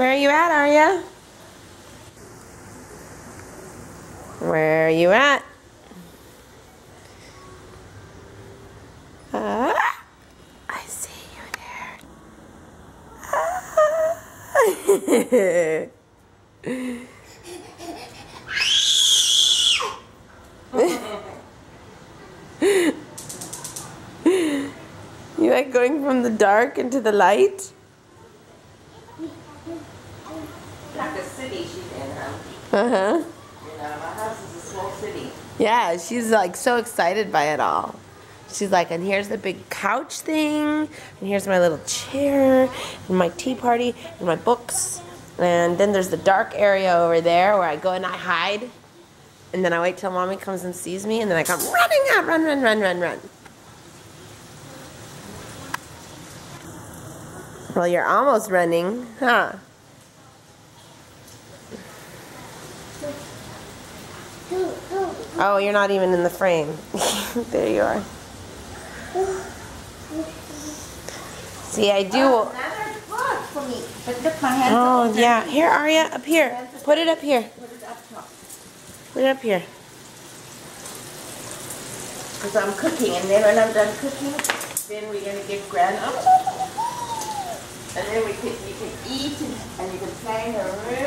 Where are you at, Aria? Where are you at? Ah, I see you there. you like going from the dark into the light? Like a city she's in, huh? Uh huh. You know, my house is a small city. Yeah, she's like so excited by it all. She's like, and here's the big couch thing, and here's my little chair, and my tea party, and my books. And then there's the dark area over there where I go and I hide. And then I wait till mommy comes and sees me, and then I come running out, run, run, run, run, run. Well, you're almost running, huh? Oh, you're not even in the frame. there you are. See, I do. Oh, another for me. But look, Oh, yeah. Here, Aria, up here. Put it up here. Put it up top. Put it up here. Because I'm cooking, and then when I'm done cooking, then we're going to get grand. And then we can, you can eat, and you can play in the room.